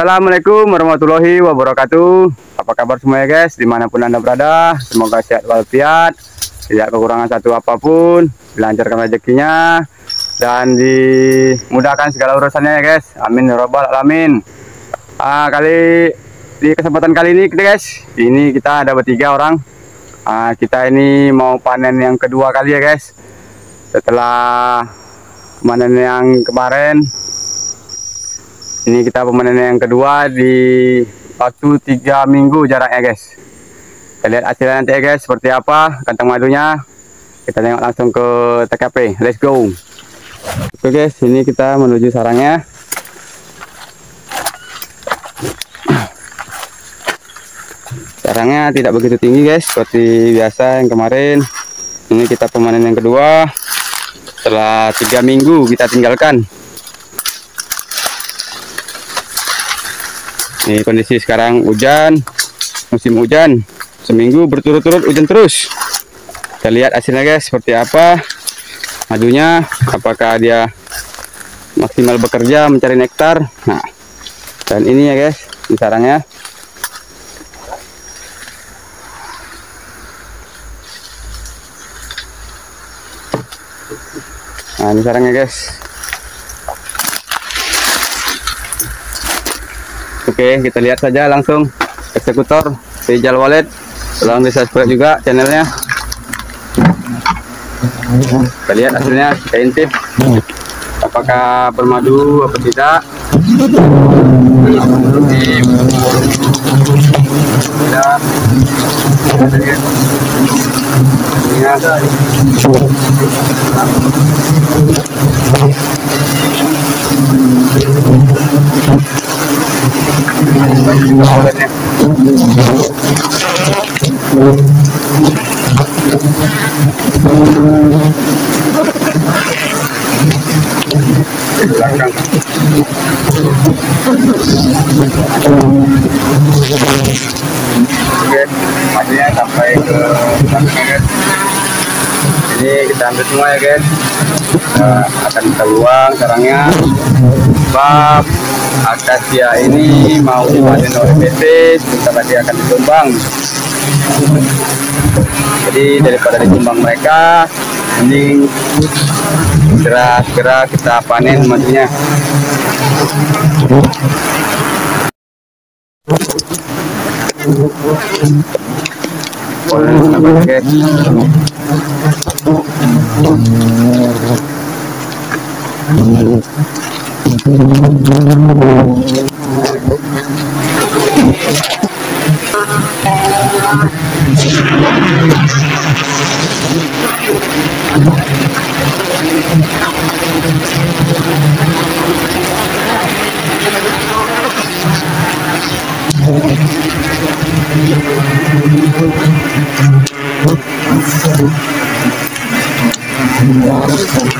Assalamualaikum warahmatullahi wabarakatuh. Apa kabar semuanya guys? Di mana pun anda berada Semoga sehat walafiat Tidak kekurangan satu apa pun Dilancarkan rezekinya Dan dimudahkan segala urusannya ya guys. Amin ya robbal alamin. Ah, Kali Di kesempatan kali ini guys Ini kita ada bertiga orang. Ah, Kita ini mau panen yang kedua kali ya guys. Setelah Panen yang kemarin ini kita pemanen yang kedua di waktu tiga minggu jaraknya guys. Kita lihat hasilnya nanti ya guys seperti apa kantong madunya. Kita tengok langsung ke TKP let's go. Oke guys ini kita menuju sarangnya. Sarangnya tidak begitu tinggi guys seperti biasa yang kemarin. Ini kita pemanen yang kedua. Setelah tiga minggu kita tinggalkan Ini kondisi sekarang hujan, musim hujan. Seminggu berturut-turut hujan terus. Kita lihat hasilnya guys seperti apa. Madunya apakah dia maksimal bekerja mencari nektar. Nah, dan ini ya guys, ini sarangnya. Nah, ini sarangnya guys. Oke, kita lihat saja langsung eksekutor Rijal Wallet. Tolong di subscribe juga channelnya. Kita lihat hasilnya, intip. Apakah bermadu apa tidak? Tidak. Maksudnya sampai ke ini kita ambil semua ya guys. Kita akan kita buang sarangnya. Sebab akasia ini mau dipanen oleh PT sebentar lagi akan ditumbang. Jadi daripada ditumbang mereka mending segera-segera kita panen madunya boleh guys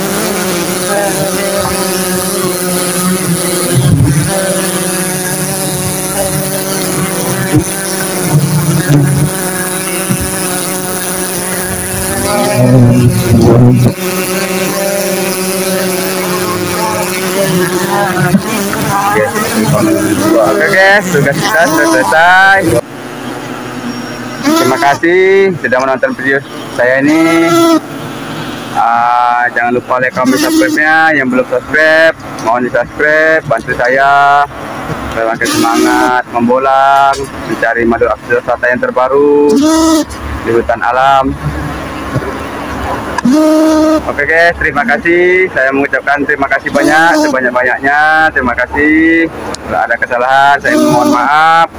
Oke guys, tugas kita sudah selesai. Terima kasih sudah menonton video saya ini. Uh, jangan lupa like, comment, subscribe-nya. Yang belum subscribe, mohon di subscribe. Bantu saya semakin semangat membolang, mencari madu wisata yang terbaru di hutan alam. Oke guys, terima kasih. Saya mengucapkan terima kasih banyak, sebanyak-banyaknya. Terima kasih. Kalau ada kesalahan, saya mohon maaf.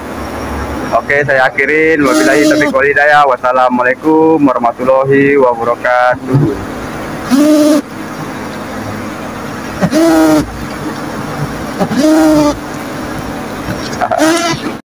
Oke, saya akhirin. Wabillahi taufiq wal hidayah. Wassalamualaikum warahmatullahi wabarakatuh.